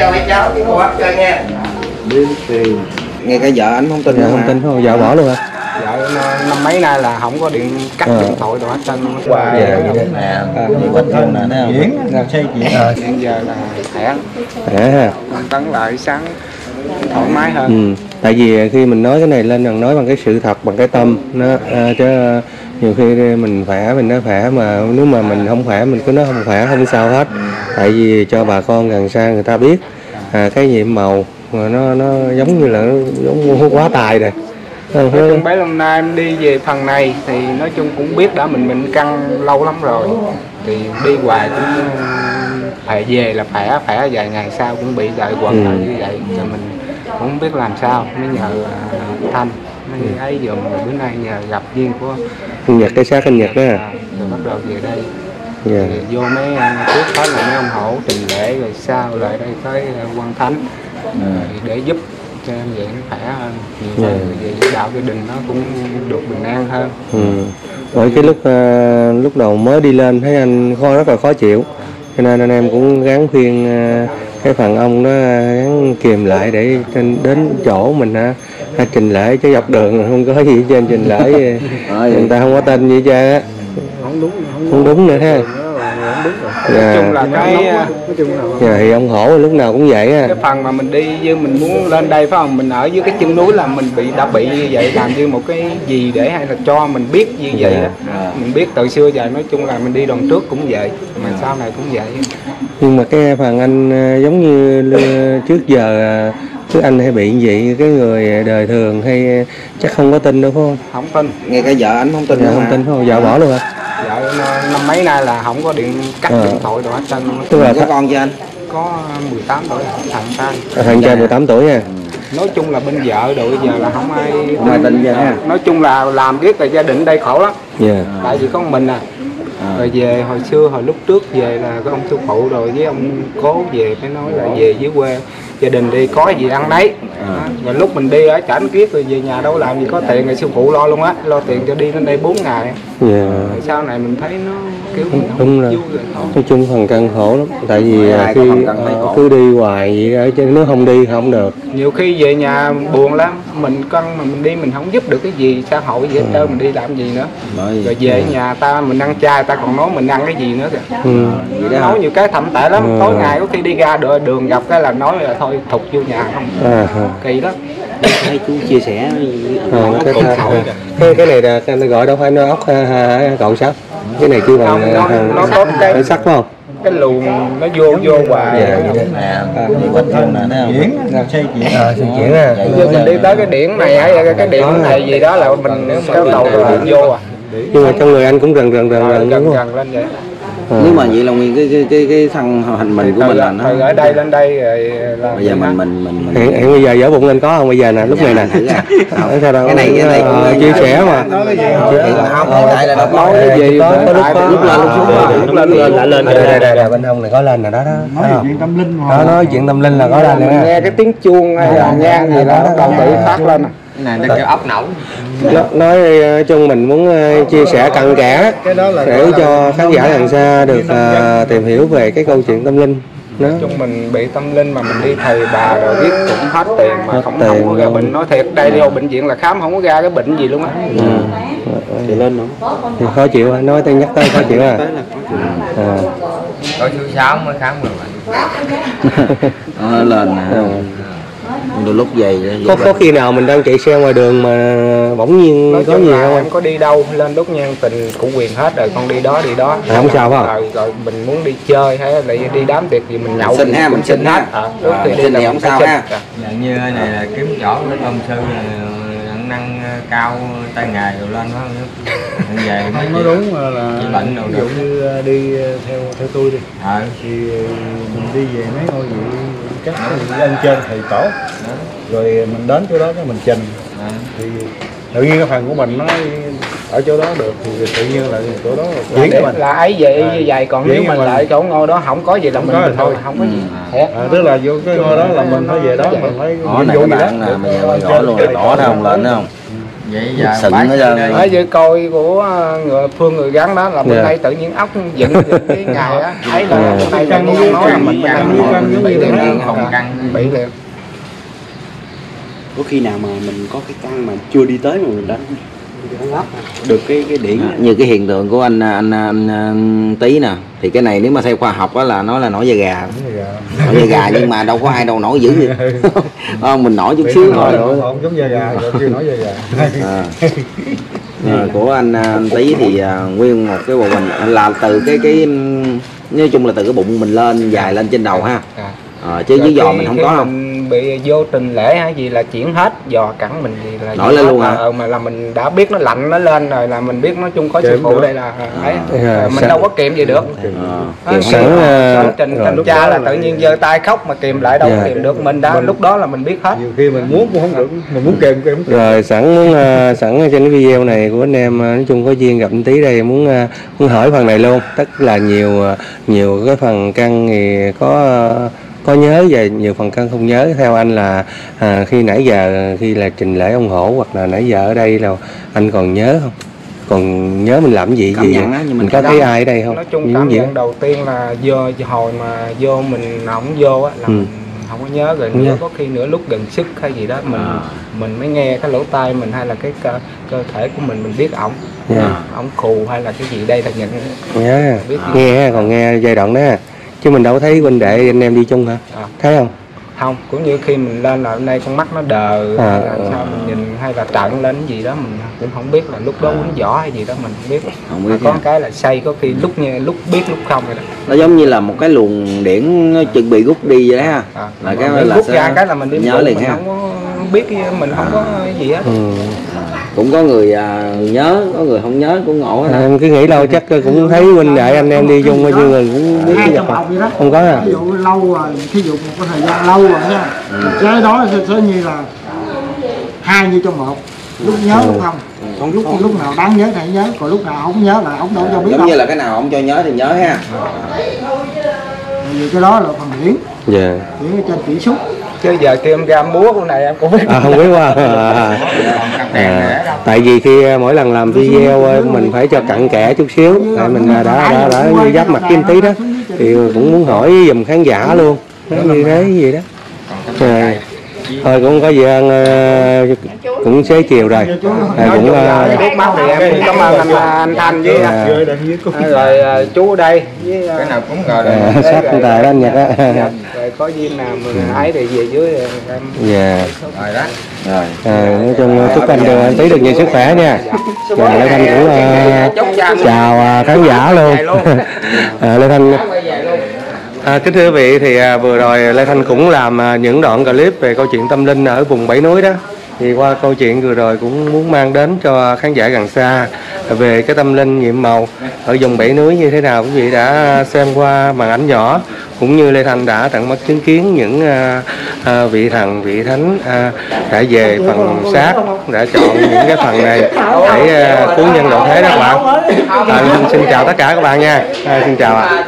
rồi với mấy cháu với cô bác chơi tiền. Nghe cái vợ anh không tin dạ không hả? tin không vợ bỏ luôn hả? Vợ nó- năm mấy nay là không có điện cắt Ờ. điện thoại đồ hết trơn Dạ, nè gì quên thương nè thấy không? Diễn. Xây chuyện hiện giờ là Dạ ha. Tấn lại sáng thoải mái hơn. Ừ. tại vì khi mình nói cái này lên rằng nói bằng cái sự thật bằng cái tâm. Nó à, chứ à, nhiều khi mình khỏe mình nói khỏe mà nếu mà mình không khỏe mình cứ nói không khỏe không sao hết tại vì cho bà con gần xa người ta biết à, cái nhiệm màu mà nó nó giống như là nó giống quá tài rồi. Nó- nói chung bấy lâu nay em đi về phần này thì nói chung cũng biết đã mình mình căng lâu lắm rồi. Thì đi hoài cũng phải về là khỏe khỏe vài ngày sau cũng bị lại quần Ừ. như vậy. Rồi mình cũng không biết làm sao mới nhờ à, thanh. Mới ấy dùm bữa nay nhờ gặp duyên của Nhật cái xác anh Nhật đó à. à, rồi bắt đầu về đây Dạ. thì vô mấy à, trước hết là mấy ông hổ trình lễ rồi sau lại đây tới à, quan thánh. Thì để giúp cho em vậy nó khỏe hơn. Nhiều Dạ. hơn về đạo gia đình nó cũng được bình an hơn. Ừ. Bởi cái lúc à, lúc đầu mới đi lên thấy anh khó rất là khó chịu. Cho nên anh em cũng gắng khuyên cái phần ông đó gắng kìm lại để trên đến chỗ mình ha trình lễ chứ dọc đường không có gì trên trình lễ. Người ta không có tin trơn á không đúng không đúng. nữa ha. Không đúng rồi. Dạ. nói chung là cái à, Dạ, thì ông hổ lúc nào cũng vậy á. cái phần mà mình đi như mình muốn lên đây phải không? Mình ở dưới cái chân núi là mình bị đã bị như vậy làm như một cái gì để hay là cho mình biết như vậy đó mình biết từ xưa giờ nói chung là mình đi đoàn trước cũng vậy mà sau này cũng vậy. Nhưng mà cái phần anh à, giống như trước giờ à, trước anh hay bị như vậy cái người đời thường hay chắc không có tin đâu phải không? Không tin. Nghe cái vợ anh không tin dạ không tin phải không? Vợ bỏ luôn hả vợ nó- năm mấy nay là không có điện cắt Ờ. điện thoại đồ hết trơn tức là có con chưa anh? Có 18 tuổi thằng trai thằng trai 18 tuổi nha nói chung là bên vợ rồi bây giờ là không ai không ai tin ha? Nói chung là làm biết là gia đình đây khổ lắm. Dạ. Tại vì có mình à. Rồi về hồi xưa hồi lúc trước về là có ông sư phụ rồi với ông cố về phải nói là về dưới quê. Gia đình đi có gì ăn nấy Đó. rồi lúc mình đi ở chảnh kiết rồi về nhà đâu làm gì có tiền rồi sư phụ lo luôn á lo tiền cho đi đến đây 4 ngày dạ rồi sau này mình thấy nó kiểu đúng rồi thôi nói chung phần căn khổ lắm tại vì à, khi khổ. cứ đi hoài vậy ở trên nếu không đi không được nhiều khi về nhà buồn lắm mình cân mà mình đi mình không giúp được cái gì xã hội gì hết trơn mình đi làm gì nữa Bởi rồi về nhà ta mình ăn chay ta còn nói mình ăn cái gì nữa kìa ừ. vậy đó nói nhiều cái thậm tệ lắm Ừ. tối ngày có khi đi ra đường, đường gặp cái là nói là thôi thục vô nhà không à, à. Kỳ lắm thấy chú chia sẻ À, cái, cái, cái, cái này là cái nó gọi đâu phải nó ốc cậu sao cái này chưa bằng nó- à, nó có cái- sắt phải không cái luồng nó vô vô hoài Dạ. nè gì quên thương nè thấy không xây chuyển à, xây chuyển à mình đi tới cái điểm này hay cái điểm này gì đó là mình kéo đầu rồi vô à nhưng mà trong người anh cũng rần rần rần rần gần đúng không lên À. nếu mà vậy là nguyên cái cái cái, cái thằng hành mình của từ, mình là nó ở đây lên đây rồi là bây giờ mình mình mình mình hiện, hiện bây giờ giả bụng anh có không? Bây giờ nè lúc này nè. cái này cái này Ờ, chia sẻ mà. Gì? Không tại là nó nói gì? có lúc có lúc lên lúc xuống Ờ, lúc lên lên lên lên đây đây đây bên hông này có lên rồi đó đó. Nói chuyện tâm linh đó nói chuyện tâm linh là có lên nghe cái tiếng chuông hay là nhang gì đó bắt đầu tự phát lên. Cái này nó kêu ốc Nó- nói ờ, chung mình muốn ờ, chia sẻ cặn kẽ để cho khán giả gần xa được ờ, tìm hiểu về cái câu chuyện tâm linh. Đó chung mình bị tâm linh mà mình đi thầy bà rồi biết cũng hết tiền mà Hết không, tiền không có ra bệnh nói thiệt đây đi vô bệnh viện là khám không có ra cái bệnh gì luôn á. Thì lên nữa thì khó chịu hả? nói tới nhắc tới khó chịu à, à. tối thứ sáu mới khám Ờ, lên nè đôi lúc về có có khi nào mình đang chạy xe ngoài đường mà bỗng nhiên nói có gì là không? em có đi đâu lên đốt nhang tình của quyền hết rồi con đi đó đi đó. À, không sao phải không? rồi, rồi mình muốn đi chơi hay là đi đám tiệc gì mình nhậu Xin ha, mình cũng xin hết. à, À, mình đi xin là thì không sao ha. Như này là kiếm chỗ cái công sư năng cao tay nghề rồi lên đó. Về mấy nói đúng là rồi ví dụ như ờ, đi ờ, theo theo tôi đi. Ờ. Thì ờ, mình đi về mấy ngôi vị các vị ân trên thầy tổ rồi mình đến chỗ đó cái mình trình. Ờ. thì tự nhiên cái phần của mình nó ở chỗ đó được thì tự nhiên là chỗ đó là, để, cho mình là ấy vậy À, như vậy. Còn nếu mình mình. lại chỗ ngồi đó không có gì là Không mình có thì thôi không có gì Ừ. thiệt à, tức là vô cái ngôi đó là mình phải về đó mình phải này vụ gì đó. là mình gõ luôn là đỏ thấy không lên thấy không? Vậy giờ Sừng bác nó ra. đây. ở dưới coi của ờ, người phương người gắn đó là bên Dạ. đây tự nhiên ốc dựng dựng cái ngày á. Thấy là Dạ. bên đây là nói là mình bị căng, liền bị liền có khi nào mà mình có cái căn mà chưa đi tới mà mình đánh được cái cái điểm như cái hiện tượng của anh anh, anh, anh tí nè. Thì cái này nếu mà theo khoa học á là nó là nổi da gà. Nổi da gà. Nhưng mà đâu có ai đâu nổi dữ vậy. Không mình nổi chút xíu thôi. không giống da gà rồi chưa nói da gà. À. Rồi của anh, anh tí thì à, nguyên một cái bộ mình là từ cái cái nói chung là từ cái bụng mình lên dài lên trên đầu ha. À. à, chứ dưới giò mình không có không bị vô trình lễ hay gì là chuyển hết giò cẳng mình thì là Nổi lên luôn hả? ờ, mà là mình đã biết nó lạnh nó lên rồi là mình biết nói chung có sư Kèm phụ đây là ấy Dạ, Ờ, mình sẵn- đâu có kiềm gì được. À, Ờ, sẵn, trình thanh tra là tự nhiên giơ tay khóc mà kìm lại đâu có Dạ. kìm được. Mình đã lúc đó là mình biết hết. Nhiều khi mình muốn cũng không được mình muốn không kèm rồi sẵn muốn sẵn trên cái video này của anh em nói chung có duyên gặp tí đây muốn muốn hỏi phần này luôn. Tức là nhiều nhiều cái phần căn thì có có nhớ và nhiều phần căn không nhớ. Theo anh là à, khi nãy giờ khi là trình lễ ông hổ hoặc là nãy giờ ở đây là anh còn nhớ không? Còn nhớ mình làm cái gì Cảm gì nhưng mình mình có thấy ai ở đây không? Nói chung Những cảm nhận đầu tiên là vô hồi mà vô mình không vô á là Ừ. mình không có nhớ rồi. Nhớ. Có khi nửa lúc gần sức hay gì đó mình À. mình mới nghe cái lỗ tai mình hay là cái cơ, cơ thể của mình mình biết ổng. Dạ. ổng khù hay là cái gì đây là nhận nhớ Biết nghe còn nghe giai đoạn đó. Chứ mình đâu có thấy huynh đệ anh em đi chung hả? À. thấy không? Không cũng như khi mình lên là hôm nay con mắt nó đờ À, là à. sao mình nhìn hay là trận lên cái gì đó mình cũng không biết là lúc đó quýnh võ hay gì đó mình không biết. Không mà biết có cái là say có khi lúc như lúc biết lúc không rồi đó. Nó giống như là một cái luồng điển nó chuẩn bị rút đi vậy đó ha. À, là cái là rút ra cái là mình đi nhớ liền mình ha. không có biết cái- mình không có cái gì hết. Ừ. cũng có người à, nhớ có người không nhớ cũng ngộ hết ha em cứ nghĩ đâu chắc cũng thấy huynh đệ anh em đi chung bao nhiêu người cũng biết cái trong vật học vậy đó. Không có à. Ví dụ lâu rồi thí dụ một cái thời gian lâu rồi nha thì cái đó sẽ, sẽ như là hai như trong một. Lúc nhớ lúc không. Còn lúc lúc nào đáng nhớ thì nhớ còn lúc nào không nhớ là ông đâu cho biết giống đâu. như là cái nào ông cho nhớ thì nhớ ha. Vì cái đó là phần điển dạ. Điển ở trên tỷ suất chứ giờ kêu em ra múa con này em cũng biết. À, không biết qua à, à, tại vì khi à, mỗi lần làm video à, mình phải cho cặn kẽ chút xíu tại mình đã đã đã như giáp mặt kim tí đó thì cũng muốn hỏi dùm khán giả luôn. Nói như thế gì đó. À, thôi cũng có gì ăn à, cũng xế chiều rồi. À, cũng à, trước mắt thì em cũng cảm ơn anh anh Thanh với à, cô rồi à, chú ở đây với à, cái nào cũng ngờ được. Sát con tài đó anh nhật á. Dạ, rồi có duyên nào mình ấy thì về dưới rồi em dạ. Rồi đó. Rồi. À, nói chung chúc anh được anh tí được nhiều sức khỏe nha. Rồi Lê Thanh cũng à, chào khán giả luôn. À, Lê Thanh À, kính thưa quý vị thì à, vừa rồi Lê Thanh cũng làm à, những đoạn clip về câu chuyện tâm linh ở vùng Bảy Núi đó. Thì qua câu chuyện vừa rồi cũng muốn mang đến cho khán giả gần xa về cái tâm linh nhiệm màu ở vùng Bảy Núi như thế nào. Quý vị đã xem qua màn ảnh nhỏ cũng như Lê Thanh đã tận mắt chứng kiến những à, à, vị thần vị thánh à, đã về phần xác đã chọn những cái phần này để à, cứu nhân độ thế đó các bạn. À, xin chào tất cả các bạn nha. À, xin chào ạ.